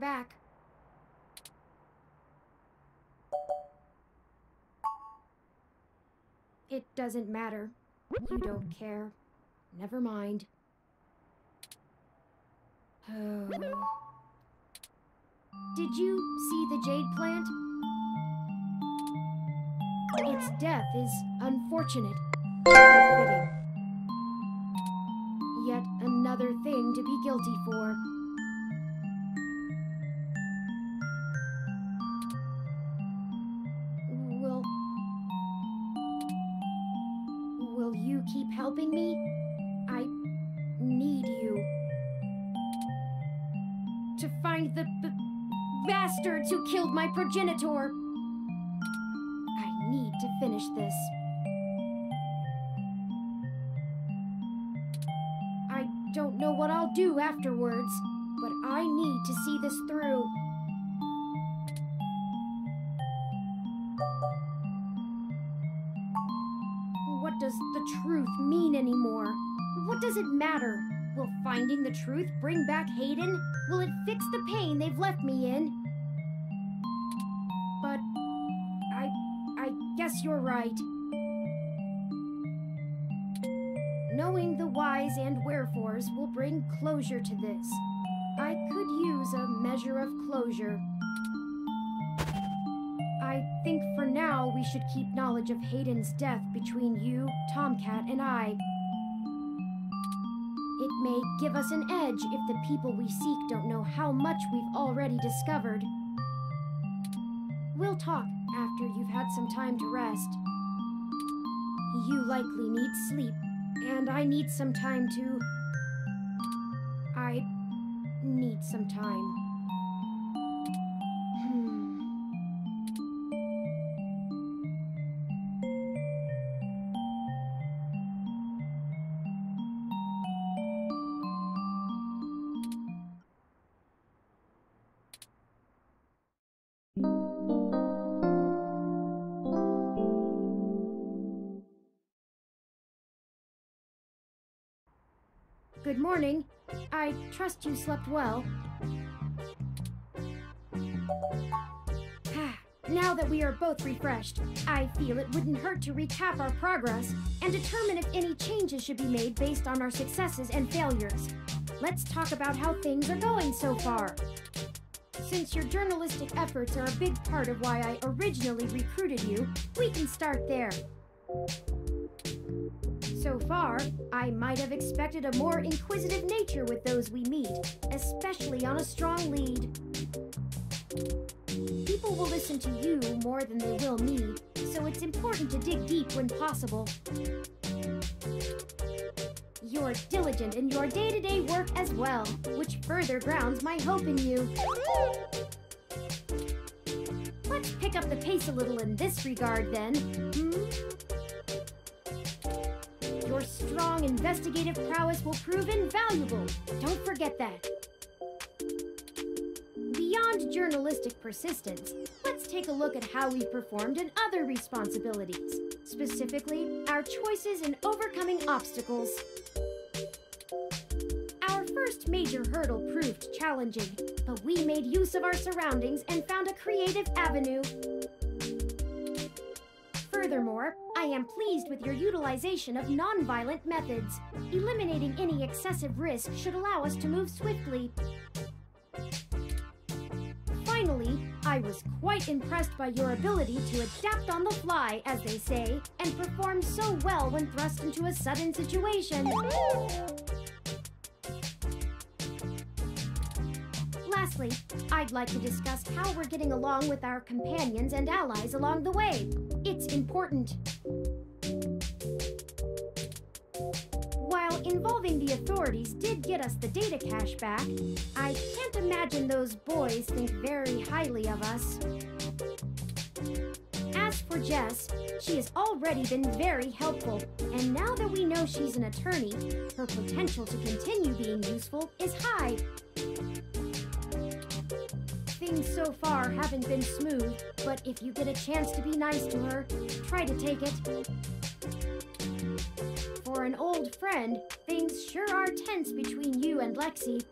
back. It doesn't matter. You don't care. Never mind. Oh. Did you see the jade plant? Its death is unfortunate. Yet another thing to be guilty for. Keep helping me? I need you. To find the bastards who killed my progenitor. I need to finish this. I don't know what I'll do afterwards, but I need to see this through. Does the truth mean anymore? What does it matter? Will finding the truth bring back Hayden? Will it fix the pain they've left me in? But I I guess you're right. Knowing the whys and wherefores will bring closure to this. I could use a measure of closure. We should keep knowledge of Hayden's death between you, Tomcat, and I. It may give us an edge if the people we seek don't know how much we've already discovered. We'll talk after you've had some time to rest. You likely need sleep, and I need some time to. I need some time. Trust you slept well. Ah, now that we are both refreshed, I feel it wouldn't hurt to recap our progress and determine if any changes should be made based on our successes and failures. Let's talk about how things are going so far. Since your journalistic efforts are a big part of why I originally recruited you, we can start there. So far, I might have expected a more inquisitive nature with those we meet, especially on a strong lead. People will listen to you more than they will me, so it's important to dig deep when possible. You're diligent in your day to day work as well, which further grounds my hope in you. Let's pick up the pace a little in this regard, then. Hmm? Strong investigative prowess will prove invaluable. Don't forget that. Beyond journalistic persistence, let's take a look at how we performed in other responsibilities, specifically our choices in overcoming obstacles. Our first major hurdle proved challenging, but we made use of our surroundings and found a creative avenue. Furthermore, I am pleased with your utilization of non-violent methods. Eliminating any excessive risk should allow us to move swiftly. Finally, I was quite impressed by your ability to adapt on the fly, as they say, and perform so well when thrust into a sudden situation. Lastly, I'd like to discuss how we're getting along with our companions and allies along the way. It's important. While involving the authorities did get us the data cache back, I can't imagine those boys think very highly of us. As for Jess, she has already been very helpful, and now that we know she's an attorney, her potential to continue being useful is high. Things so far haven't been smooth, but if you get a chance to be nice to her, try to take it. For an old friend, things sure are tense between you and Lexi.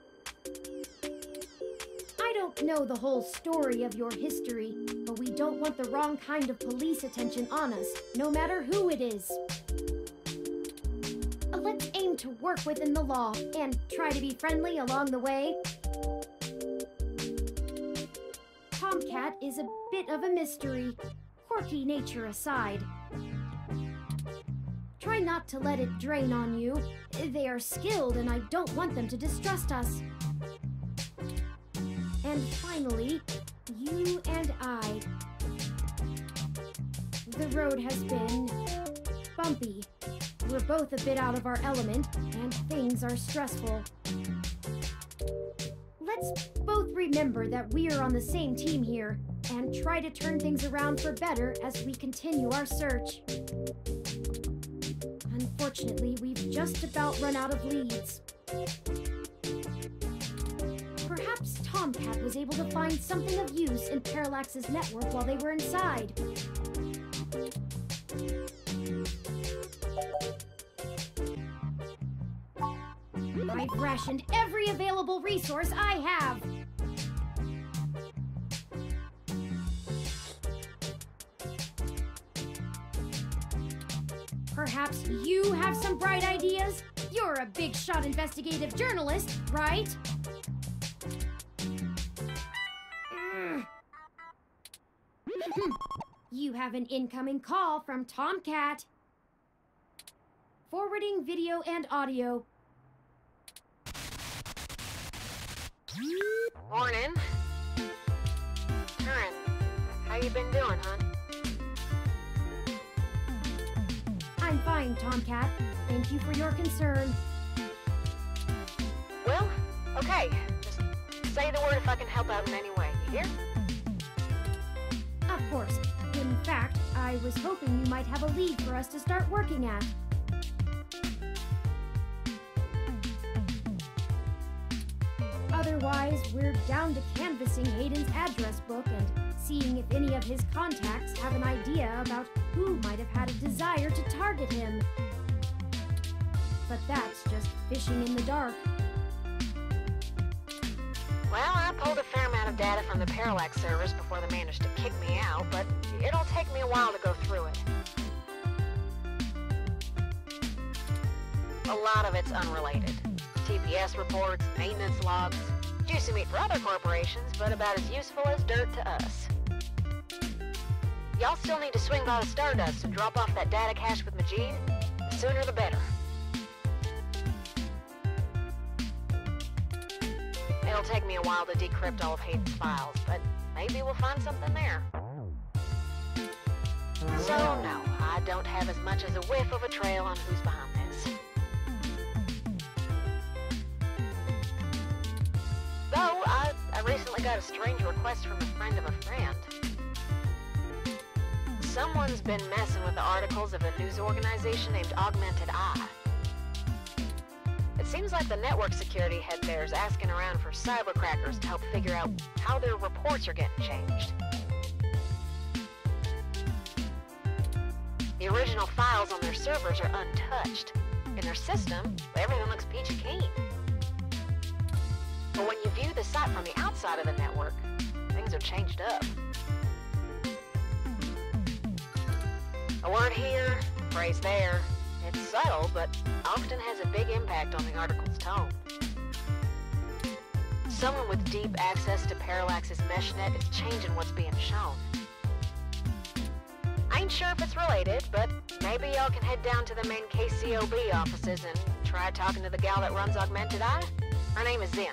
I don't know the whole story of your history, but we don't want the wrong kind of police attention on us, no matter who it is. Uh, Let's aim to work within the law and try to be friendly along the way. Tomcat is a bit of a mystery, quirky nature aside. Try not to let it drain on you. They are skilled, and I don't want them to distrust us. And finally, you and I. The road has been bumpy. We're both a bit out of our element, and things are stressful. Let's both remember that we are on the same team here, and try to turn things around for better as we continue our search. Unfortunately, we've just about run out of leads. Perhaps Tomcat was able to find something of use in Parallax's network while they were inside. I've rationed every available resource I have. Perhaps you have some bright ideas? You're a big shot investigative journalist, right? Mm. you have an incoming call from Tomcat. Forwarding video and audio. Morning. Current. How you been doing, hon? I'm fine, Tomcat. Thank you for your concern. Well, okay. Just say the word if I can help out in any way. You hear? Of course. In fact, I was hoping you might have a lead for us to start working at. Otherwise, we're down to canvassing Hayden's address book and seeing if any of his contacts have an idea about who might have had a desire to target him. But that's just fishing in the dark. Well, I pulled a fair amount of data from the Parallax servers before they managed to kick me out, but it'll take me a while to go through it. A lot of it's unrelated. TPS reports, maintenance logs, juicy meat for other corporations, but about as useful as dirt to us. Y'all still need to swing by the Stardust and drop off that data cache with Majid? The sooner the better. It'll take me a while to decrypt all of Hayden's files, but maybe we'll find something there. So, no, I don't have as much as a whiff of a trail on who's behind I, recently got a strange request from a friend of a friend. Someone's been messing with the articles of a news organization named Augmented Eye. It seems like the network security head there is asking around for cybercrackers to help figure out how their reports are getting changed. The original files on their servers are untouched. In their system, everything looks peachy keen. But when you view the site from the outside of the network, things are changed up. A word here, phrase there. It's subtle, but often has a big impact on the article's tone. Someone with deep access to Parallax's meshnet is changing what's being shown. I ain't sure if it's related, but maybe y'all can head down to the main KCOB offices and try talking to the gal that runs Augmented Eye. Her name is Zin.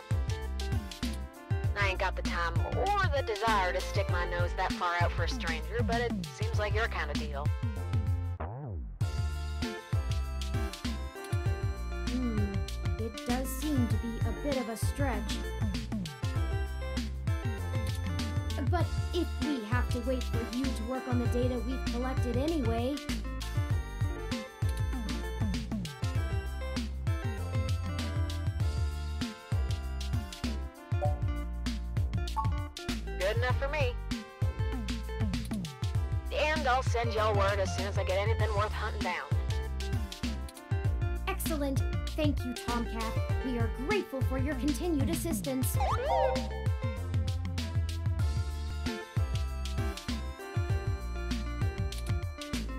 I ain't got the time or the desire to stick my nose that far out for a stranger, but it seems like your kind of deal. Hmm, it does seem to be a bit of a stretch. But if we have to wait for you to work on the data we've collected anyway, send y'all word as soon as I get anything worth hunting down. Excellent. Thank you, Tomcat. We are grateful for your continued assistance.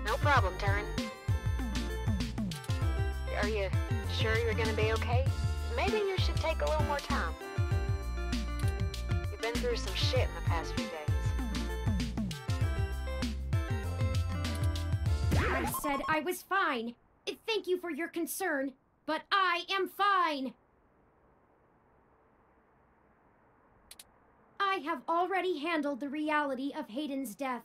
No problem, Turing. Are you sure you're gonna be okay? Maybe you should take a little more time. You've been through some shit in the past few days. I said I was fine. Thank you for your concern, but I am fine. I have already handled the reality of Hayden's death.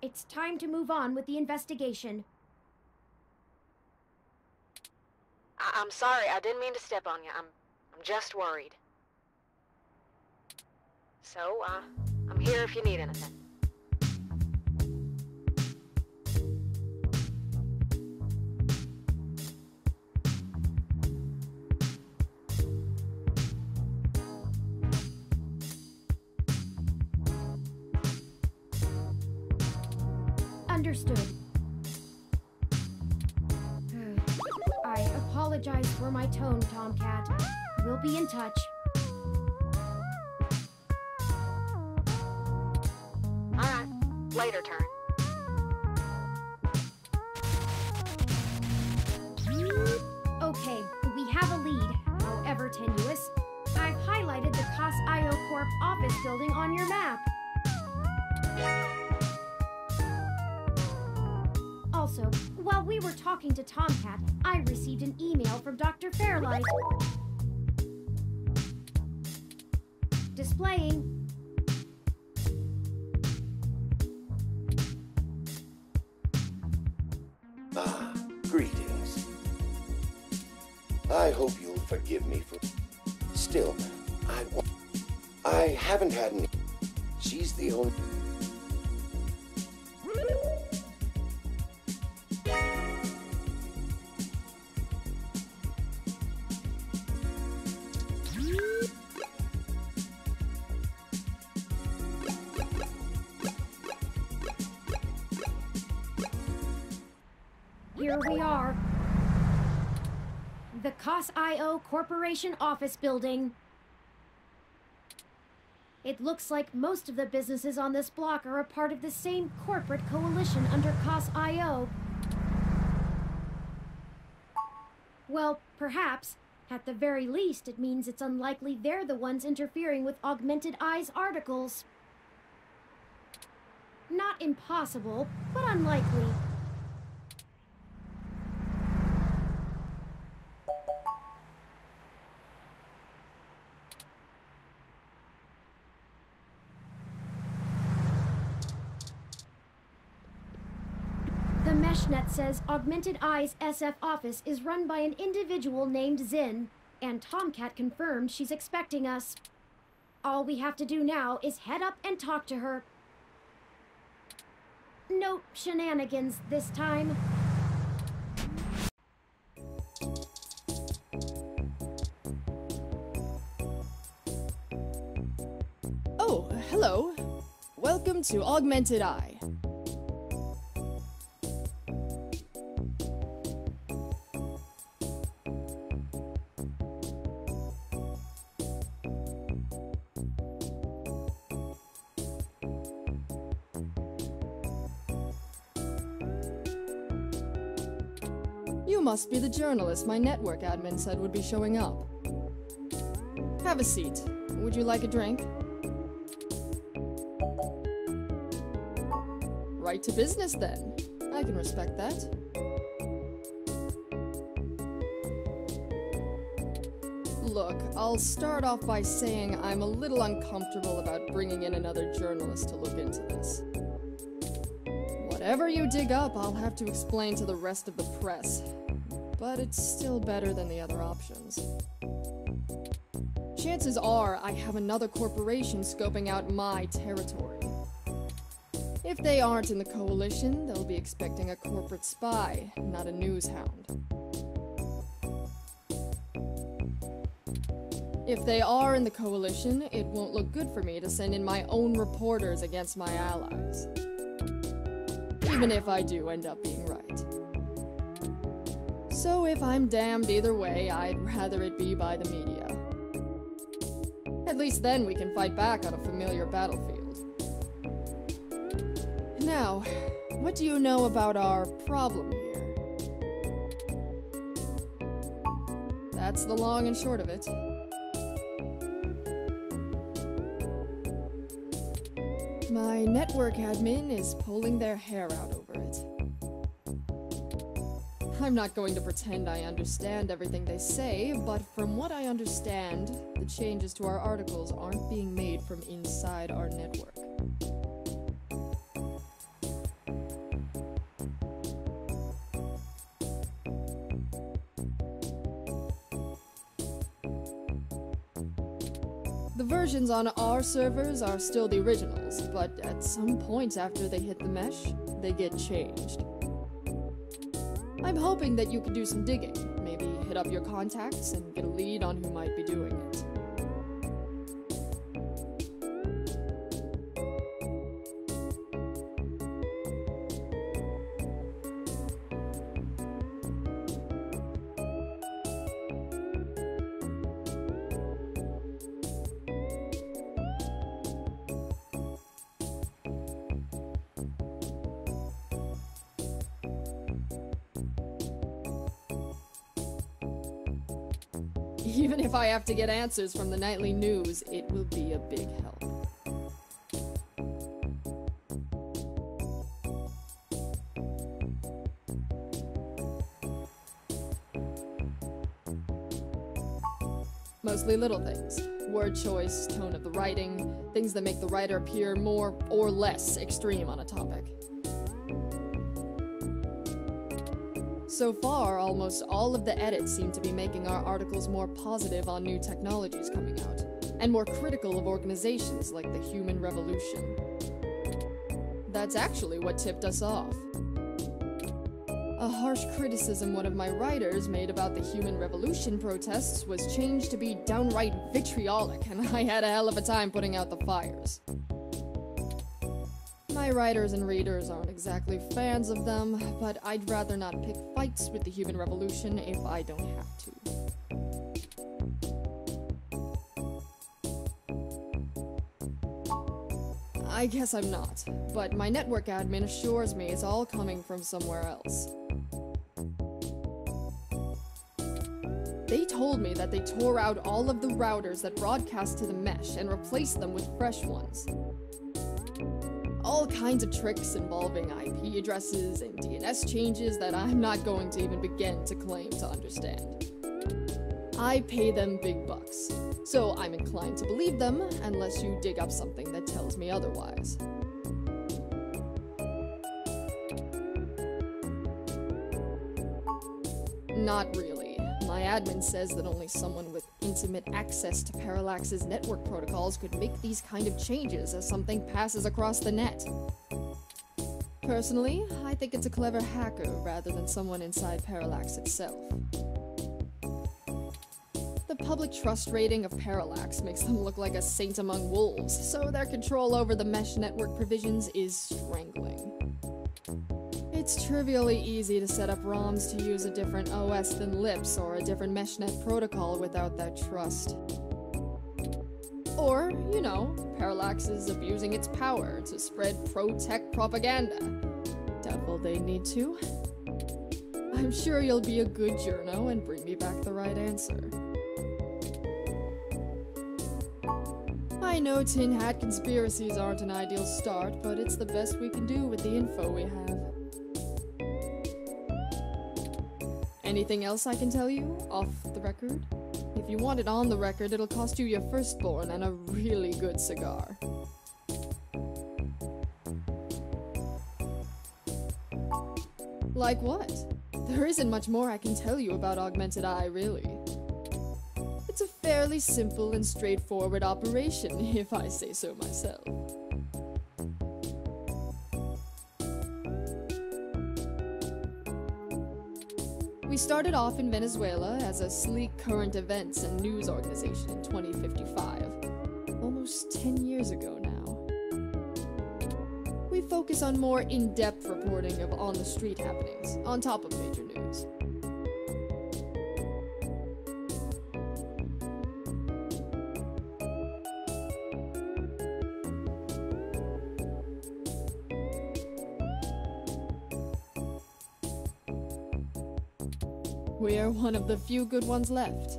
It's time to move on with the investigation. I- I'm sorry, I didn't mean to step on you. I'm, I'm just worried. So, uh, I'm here if you need anything. Understood. I apologize for my tone, Tomcat. We'll be in touch. Later, Turn. Okay, we have a lead, however tenuous. I've highlighted the COS IO Corp office building on your map. Also, while we were talking to Tomcat, I received an email from Dr. Fairlight. Displaying. Forgive me for. Still, I. I haven't had any. She's the only. Here we are. COS IO Corporation office building. It looks like most of the businesses on this block are a part of the same corporate coalition under COS IO. Well, perhaps. At the very least, it means it's unlikely they're the ones interfering with Augmented Eye's articles. Not impossible, but unlikely. The MeshNet says Augmented Eye's SF office is run by an individual named Zin, and Tomcat confirmed she's expecting us. All we have to do now is head up and talk to her. No shenanigans this time. Oh, hello. Welcome to Augmented Eye. Must be the journalist my network admin said would be showing up. Have a seat. Would you like a drink? Right to business then. I can respect that. Look, I'll start off by saying I'm a little uncomfortable about bringing in another journalist to look into this. Whatever you dig up, I'll have to explain to the rest of the press. But it's still better than the other options. Chances are I have another corporation scoping out my territory. If they aren't in the coalition, they'll be expecting a corporate spy, not a news hound. If they are in the coalition, it won't look good for me to send in my own reporters against my allies. Even if I do end up being. So if I'm damned either way, I'd rather it be by the media. At least then we can fight back on a familiar battlefield. Now, what do you know about our problem here? That's the long and short of it. My network admin is pulling their hair out over it. I'm not going to pretend I understand everything they say, but from what I understand, the changes to our articles aren't being made from inside our network. The versions on our servers are still the originals, but at some point after they hit the mesh, they get changed. I'm hoping that you can do some digging, maybe hit up your contacts and get a lead on who might be doing it. Have to get answers from the nightly news, it will be a big help. Mostly little things. Word choice, tone of the writing, things that make the writer appear more or less extreme on a topic. So far, almost all of the edits seem to be making our articles more positive on new technologies coming out, and more critical of organizations like the Human Revolution. That's actually what tipped us off. A harsh criticism one of my writers made about the Human Revolution protests was changed to be downright vitriolic, and I had a hell of a time putting out the fires. My writers and readers aren't exactly fans of them, but I'd rather not pick fights with the human revolution if I don't have to. I guess I'm not, but my network admin assures me it's all coming from somewhere else. They told me that they tore out all of the routers that broadcast to the mesh and replaced them with fresh ones all kinds of tricks involving IP addresses and DNS changes that I'm not going to even begin to claim to understand. I pay them big bucks, so I'm inclined to believe them unless you dig up something that tells me otherwise. Not really. My admin says that only someone with intimate access to Parallax's network protocols could make these kind of changes as something passes across the net. Personally, I think it's a clever hacker rather than someone inside Parallax itself. The public trust rating of Parallax makes them look like a saint among wolves, so their control over the mesh network provisions is strangling. It's trivially easy to set up ROMs to use a different OS than LIPS or a different meshnet protocol without that trust. Or, you know, Parallax is abusing its power to spread pro-tech propaganda. Doubtful they need to. I'm sure you'll be a good journo and bring me back the right answer. I know Tin Hat conspiracies aren't an ideal start, but it's the best we can do with the info we have. Anything else I can tell you, off the record? If you want it on the record, it'll cost you your firstborn and a really good cigar. Like what? There isn't much more I can tell you about Augmented Eye, really. It's a fairly simple and straightforward operation, if I say so myself. We started off in Venezuela as a sleek current events and news organization in 2055, almost 10 years ago now. We focus on more in depth reporting of on the street happenings, on top of major news. One of the few good ones left.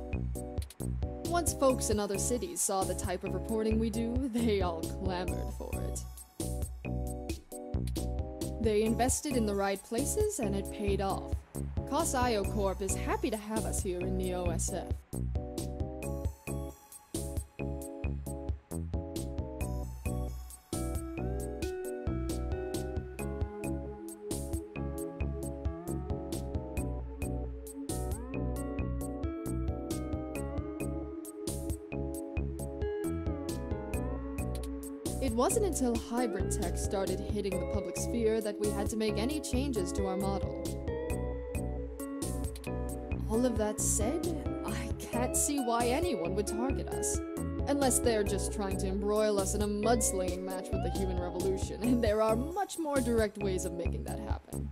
Once folks in other cities saw the type of reporting we do, they all clamored for it. They invested in the right places and it paid off. COS IO Corp is happy to have us here in the OSF. Until hybrid tech started hitting the public sphere that we had to make any changes to our model. All of that said, I can't see why anyone would target us. Unless they're just trying to embroil us in a mudslinging match with the human revolution, and there are much more direct ways of making that happen.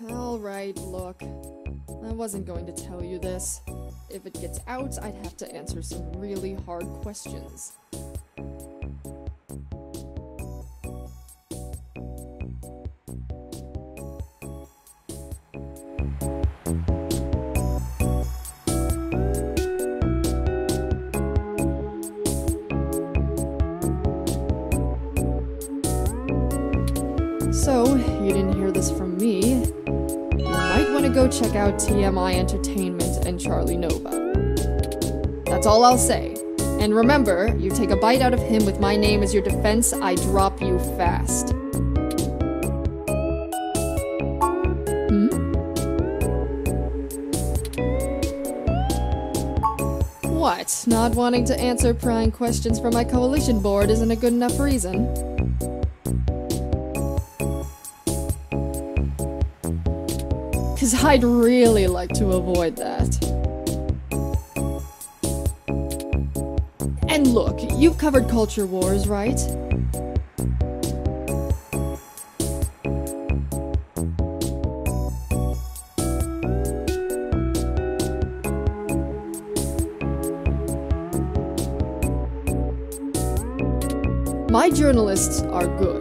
Alright, look. I wasn't going to tell you this. If it gets out, I'd have to answer some really hard questions. Out TMI Entertainment and Charlie Nova. That's all I'll say. And remember, you take a bite out of him with my name as your defense, I drop you fast. Hmm? What? Not wanting to answer prying questions from my coalition board isn't a good enough reason? I'd really like to avoid that. And look, you've covered culture wars, right? My journalists are good,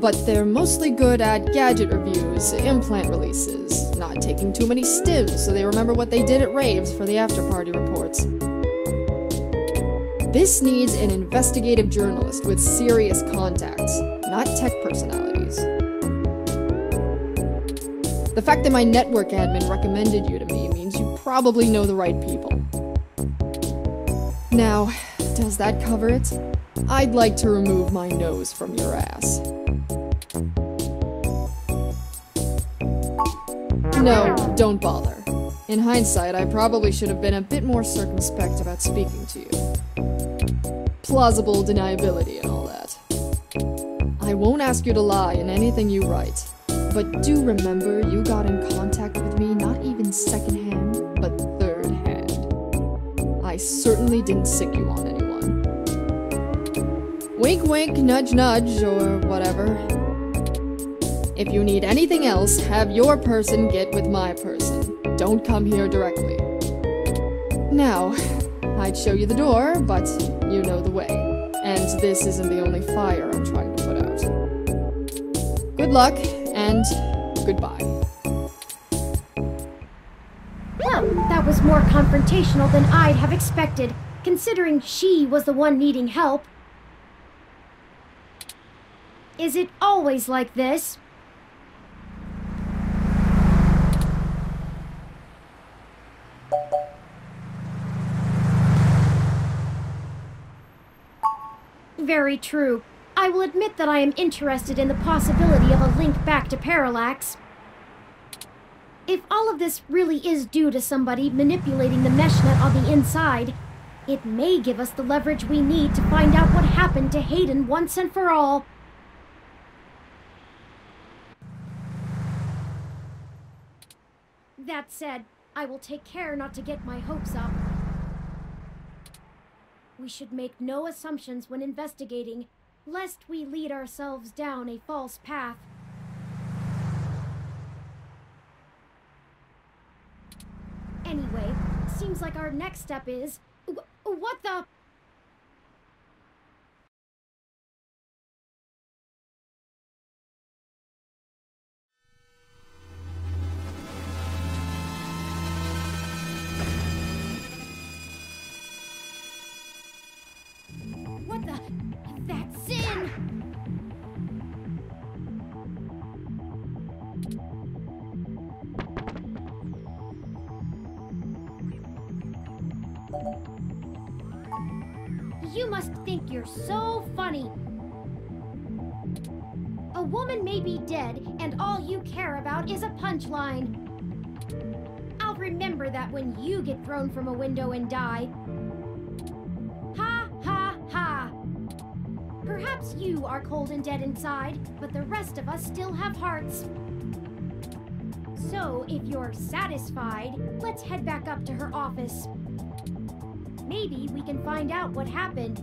but they're mostly good at gadget reviews, implant releases, not taking too many stims so they remember what they did at raves for the after party reports. This needs an investigative journalist with serious contacts, not tech personalities. The fact that my network admin recommended you to me means you probably know the right people. Now, does that cover it? I'd like to remove my nose from your ass. No, don't bother. In hindsight, I probably should have been a bit more circumspect about speaking to you. Plausible deniability and all that. I won't ask you to lie in anything you write, but do remember you got in contact with me not even secondhand, but third hand. I certainly didn't sick you on anyone. Wink wink, nudge nudge, or whatever. If you need anything else, have your person get with my person. Don't come here directly. Now, I'd show you the door, but you know the way. And this isn't the only fire I'm trying to put out. Good luck, and goodbye. Well, that was more confrontational than I'd have expected, considering she was the one needing help. Is it always like this? Very true. I will admit that I am interested in the possibility of a link back to Parallax. If all of this really is due to somebody manipulating the meshnet on the inside, it may give us the leverage we need to find out what happened to Hayden once and for all. That said, I will take care not to get my hopes up. We should make no assumptions when investigating, lest we lead ourselves down a false path. Anyway, seems like our next step is. Wh- What the? The? That's Zin! You must think you're so funny. A woman may be dead, and all you care about is a punchline. I'll remember that when you get thrown from a window and die. Perhaps you are cold and dead inside, but the rest of us still have hearts. So, if you're satisfied, let's head back up to her office. Maybe we can find out what happened.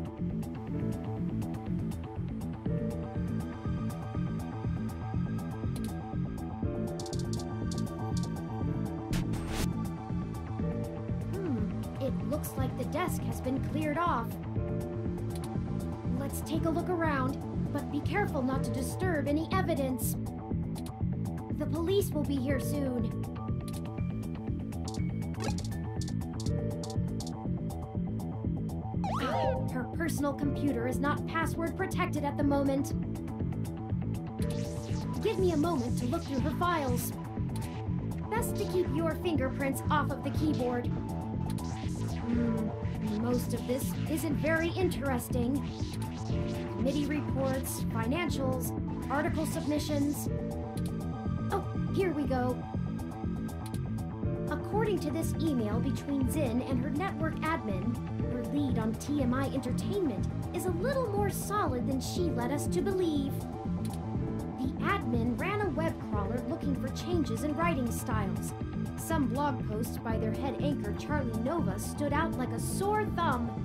Hmm, it looks like the desk has been cleared off. Let's take a look around, but be careful not to disturb any evidence. The police will be here soon. Her personal computer is not password protected at the moment. Give me a moment to look through her files. Best to keep your fingerprints off of the keyboard. Hmm, most of this isn't very interesting. Committee reports, financials, article submissions. Oh, here we go. According to this email between Zin and her network admin, her lead on TMI Entertainment is a little more solid than she led us to believe. The admin ran a web crawler looking for changes in writing styles. Some blog posts by their head anchor Charlie Nova stood out like a sore thumb.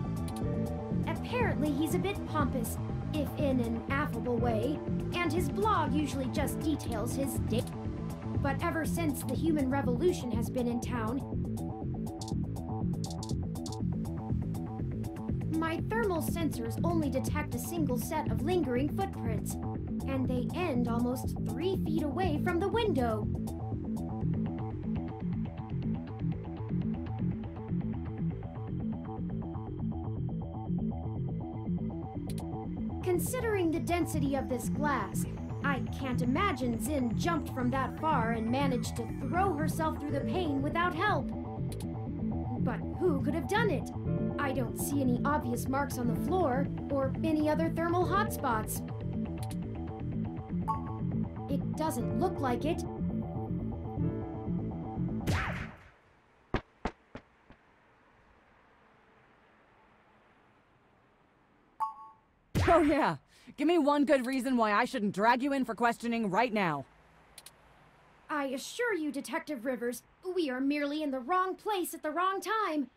Apparently, he's a bit pompous, if in an affable way, and his blog usually just details his day. But ever since the human revolution has been in town, my thermal sensors only detect a single set of lingering footprints, and they end almost three feet away from the window. Considering the density of this glass, I can't imagine Zin jumped from that far and managed to throw herself through the pane without help. But who could have done it? I don't see any obvious marks on the floor or any other thermal hotspots. It doesn't look like it. Oh, yeah. Give me one good reason why I shouldn't drag you in for questioning right now. I assure you, Detective Rivers, we are merely in the wrong place at the wrong time.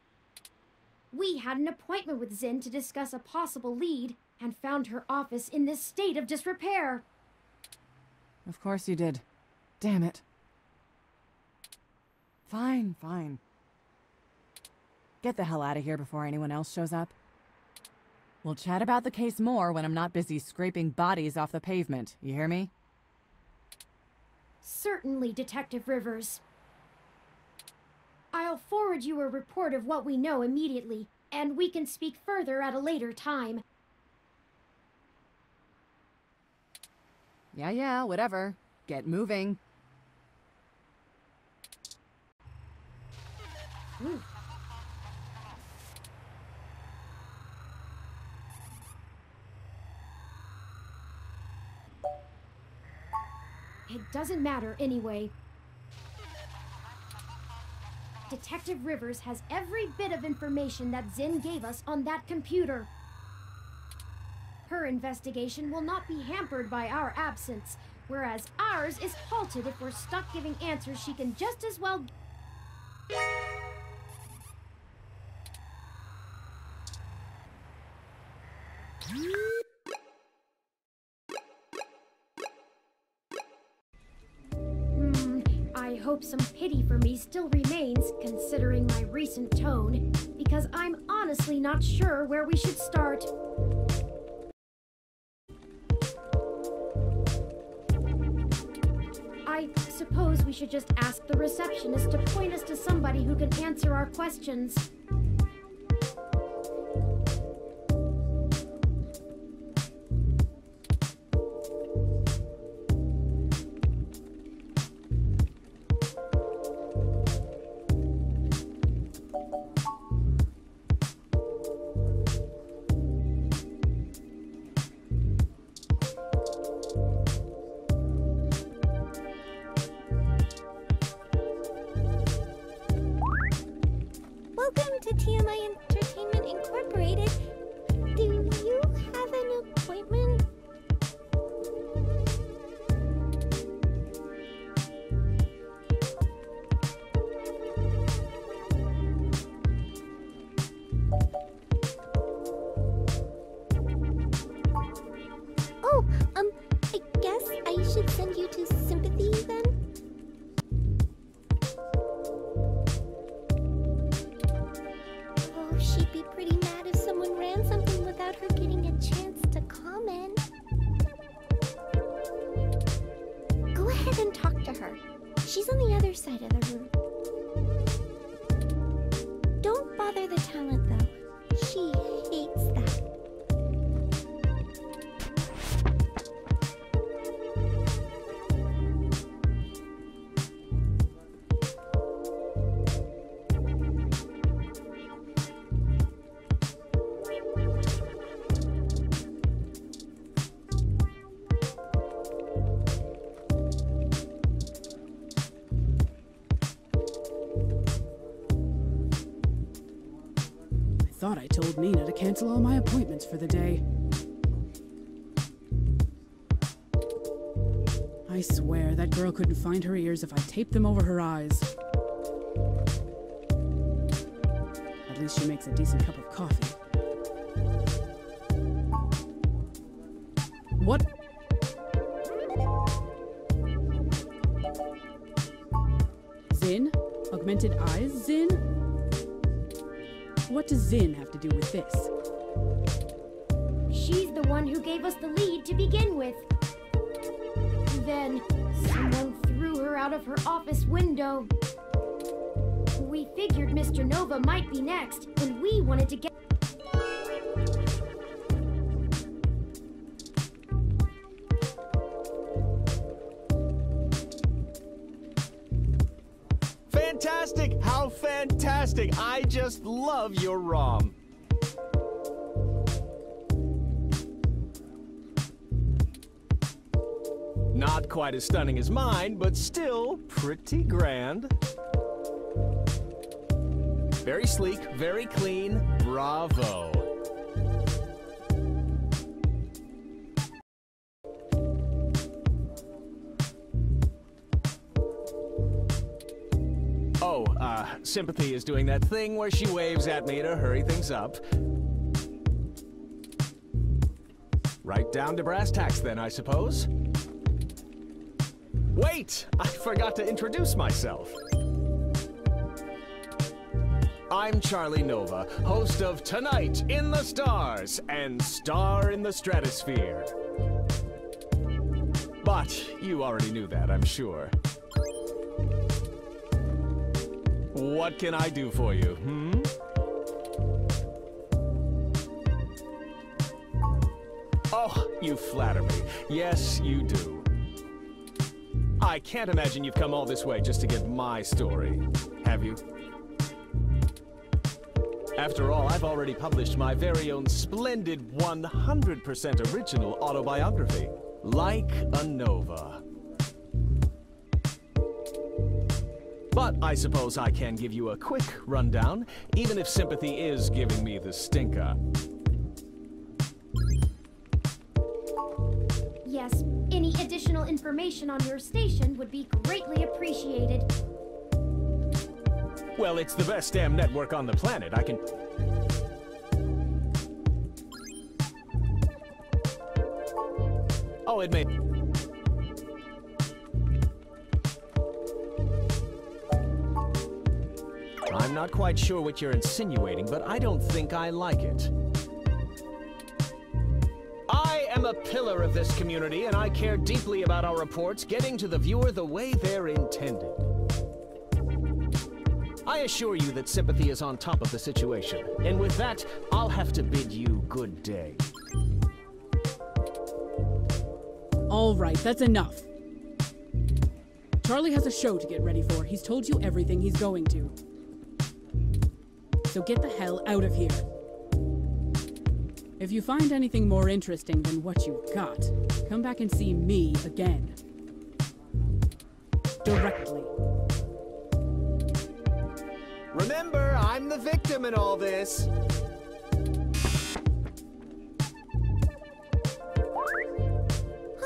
We had an appointment with Zin to discuss a possible lead and found her office in this state of disrepair. Of course you did. Damn it. Fine, fine. Get the hell out of here before anyone else shows up. We'll chat about the case more when I'm not busy scraping bodies off the pavement. You hear me? Certainly, Detective Rivers. I'll forward you a report of what we know immediately, and we can speak further at a later time. Yeah, yeah, whatever. Get moving. It doesn't matter anyway. Detective Rivers has every bit of information that Zin gave us on that computer. Her investigation will not be hampered by our absence, whereas ours is halted if we're stuck giving answers she can just as well. Hope some pity for me still remains, considering my recent tone, because I'm honestly not sure where we should start. I suppose we should just ask the receptionist to point us to somebody who can answer our questions. On the other side of the room. For the day. I swear that girl couldn't find her ears if I taped them over her eyes. At least she makes a decent cup of coffee. Not quite as stunning as mine, but still pretty grand. Very sleek, very clean. Bravo. Oh, uh, Sympathy is doing that thing where she waves at me to hurry things up. Right down to brass tacks, then, I suppose. Wait! I forgot to introduce myself. I'm Charlie Nova, host of Tonight in the Stars and Star in the Stratosphere. But you already knew that, I'm sure. What can I do for you, hmm? Oh, you flatter me. Yes, you do. I can't imagine you've come all this way just to get my story, have you? After all, I've already published my very own splendid 100% original autobiography, Like a Nova. But I suppose I can give you a quick rundown, even if sympathy is giving me the stinker. Yes, any additional information on your station would be greatly appreciated. Well, it's the best damn network on the planet. I can. Oh, it may. I'm not quite sure what you're insinuating, but I don't think I like it. A pillar of this community, and I care deeply about our reports getting to the viewer the way they're intended. I assure you that sympathy is on top of the situation, and with that, I'll have to bid you good day. All right, that's enough. Charlie has a show to get ready for. He's told you everything he's going to. So get the hell out of here. If you find anything more interesting than what you've got, come back and see me again. Directly. Remember, I'm the victim in all this.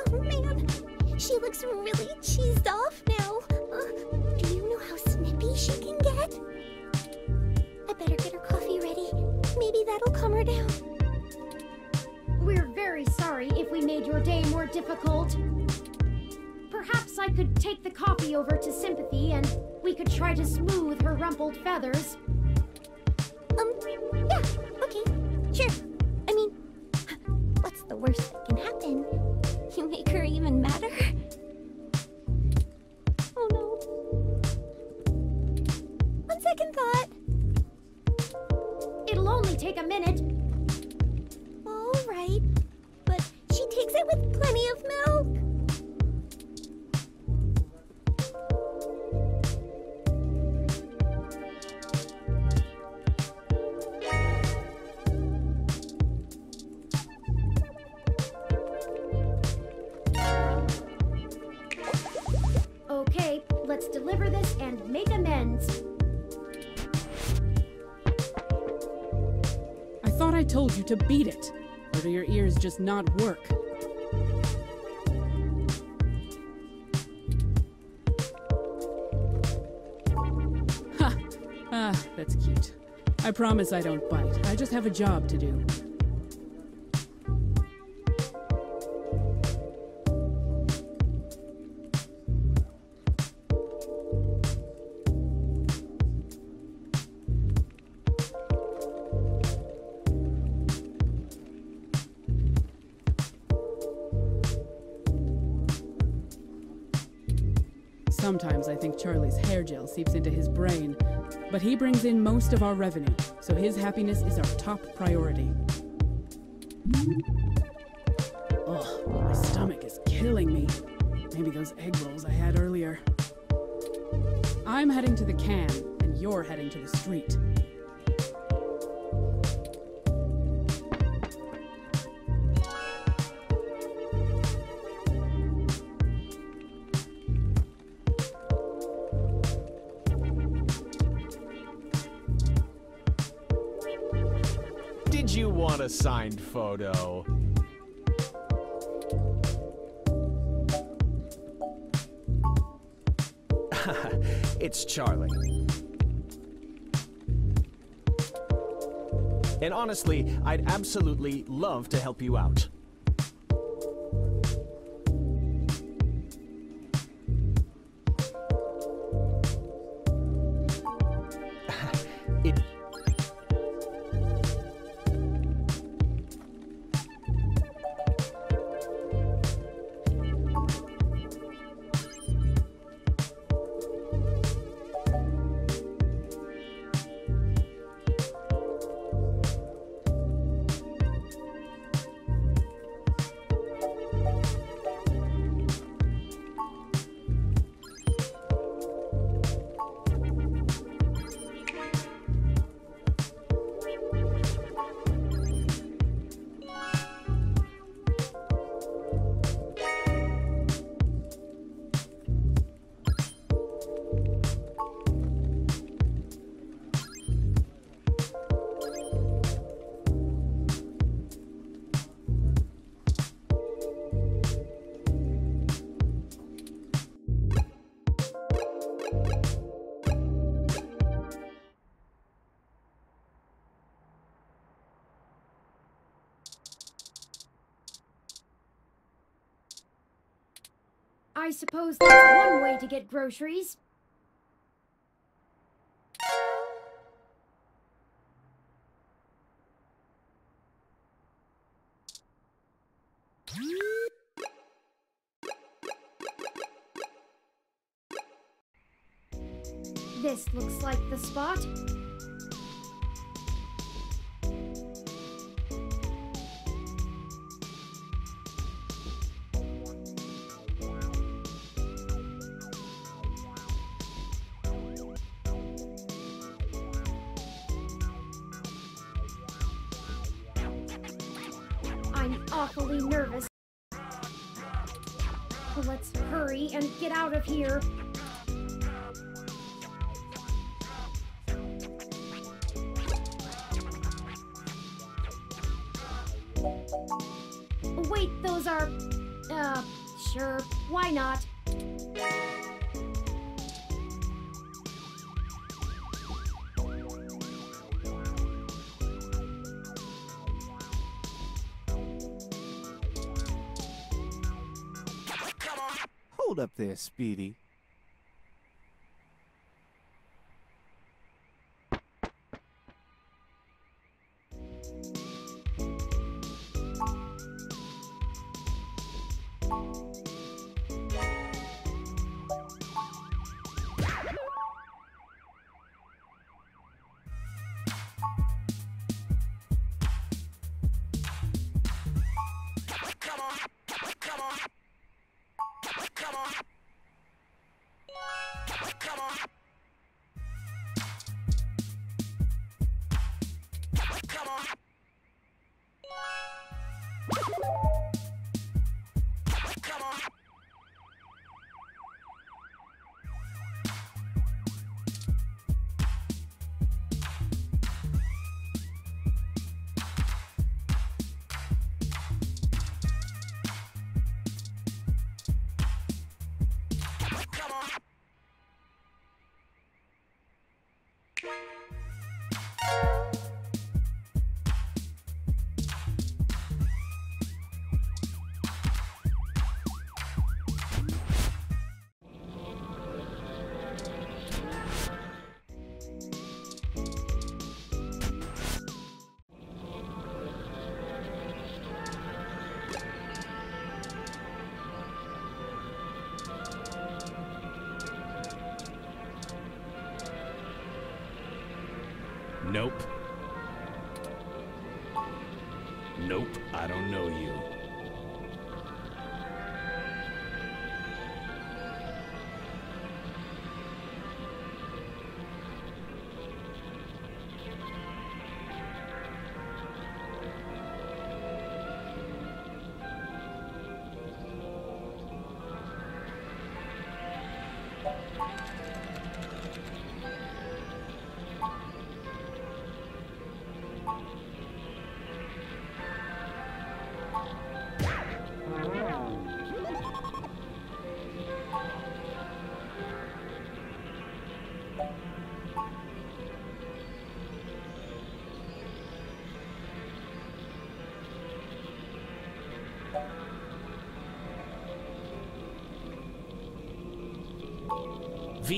Oh man, she looks really cheesed off now. Uh, do you know how snippy she can get? I better get her coffee ready. Maybe that'll calm her down. Very sorry if we made your day more difficult. Perhaps I could take the coffee over to Sympathy and we could try to smooth her rumpled feathers. Um, yeah, okay, sure. I mean, what's the worst that can happen? Not work? Ha! Ah, that's cute. I promise I don't bite. I just have a job to do. Charlie's hair gel seeps into his brain, but he brings in most of our revenue, so his happiness is our top priority. Ugh, my stomach is killing me. Maybe those egg rolls I had earlier. I'm heading to the can, and you're heading to the street. Photo? it's Charlie. And honestly, I'd absolutely love to help you out. I suppose that's one way to get groceries. This looks like the spot. Here. Hold up there, Speedy. Nope. Nope, I don't know you.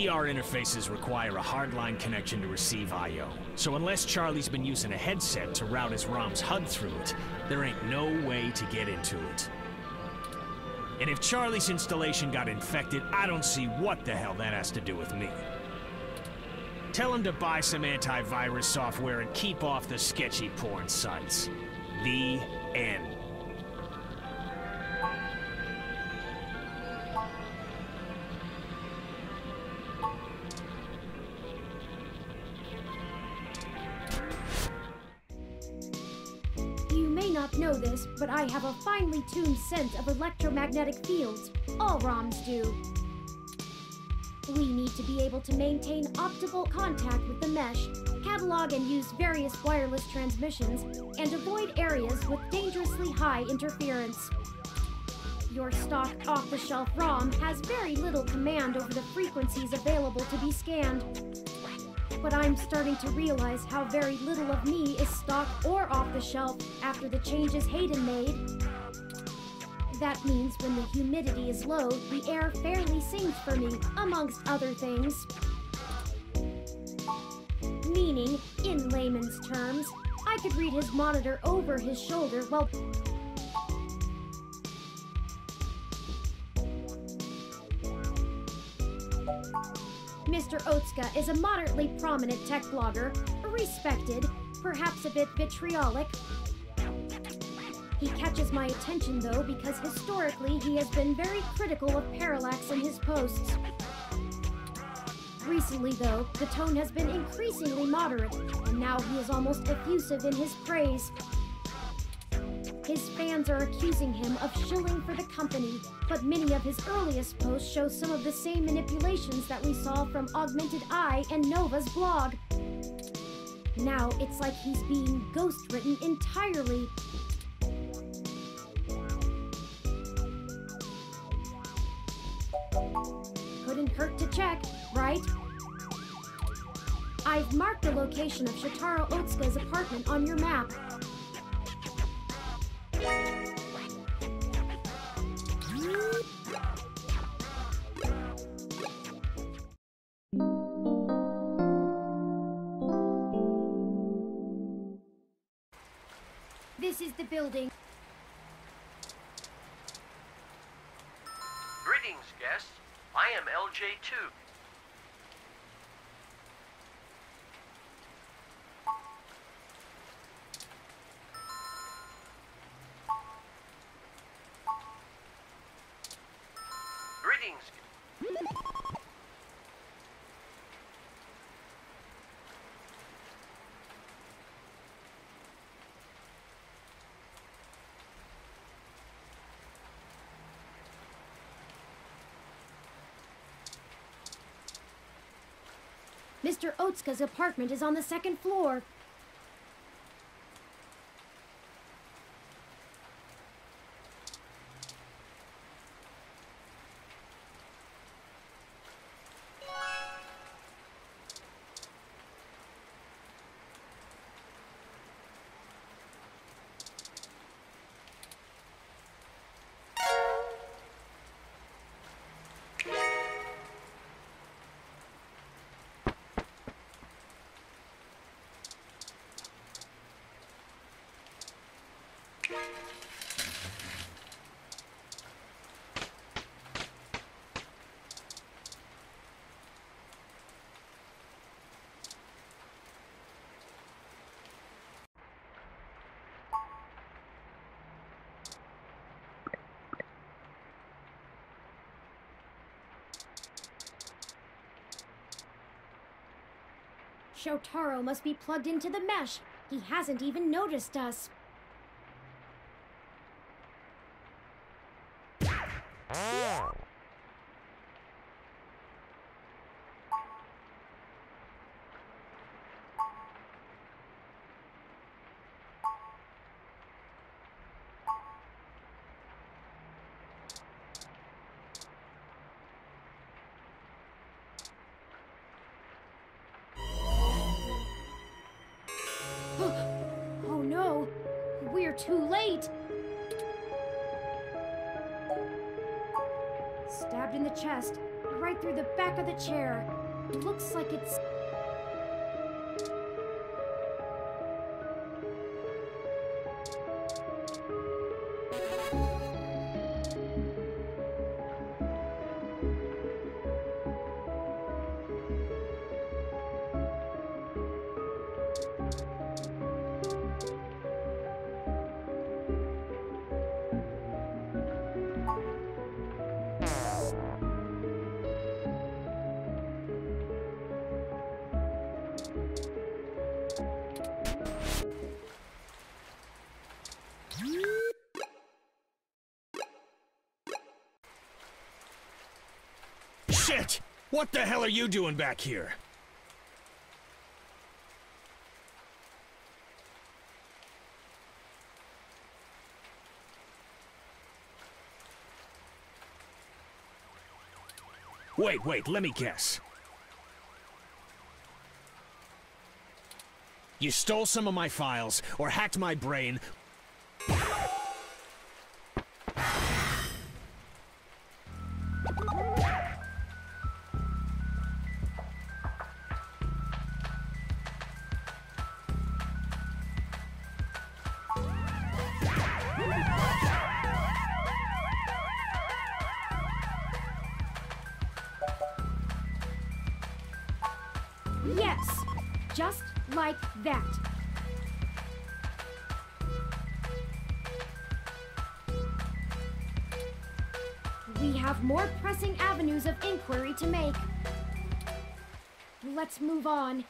VR interfaces require a hardline connection to receive I.O. So unless Charlie's been using a headset to route his ROM's HUD through it, there ain't no way to get into it. And if Charlie's installation got infected, I don't see what the hell that has to do with me. Tell him to buy some antivirus software and keep off the sketchy porn sites. The end. Not know this, but I have a finely tuned sense of electromagnetic fields. All ROMs do. We need to be able to maintain optical contact with the mesh, catalog and use various wireless transmissions, and avoid areas with dangerously high interference. Your stock off the shelf ROM has very little command over the frequencies available to be scanned. But I'm starting to realize how very little of me is stock or off the shelf after the changes Hayden made. That means when the humidity is low, the air fairly sings for me, amongst other things. Meaning, in layman's terms, I could read his monitor over his shoulder while Mr. Otsuka is a moderately prominent tech blogger, respected, perhaps a bit vitriolic. He catches my attention though because historically he has been very critical of Parallax in his posts. Recently though, the tone has been increasingly moderate, and now he is almost effusive in his praise. His fans are accusing him of shilling for the company, but many of his earliest posts show some of the same manipulations that we saw from Augmented Eye and Nova's blog. Now it's like he's being ghost written entirely. Couldn't hurt to check, right? I've marked the location of Shotaro Otsuka's apartment on your map. Mr. Otsuka's apartment is on the second floor. Shotaro must be plugged into the mesh. He hasn't even noticed us. Through the back of the chair. Looks like it's. Shit! What the hell are you doing back here? Wait, wait, let me guess. You stole some of my files, or hacked my brain, Let's move on.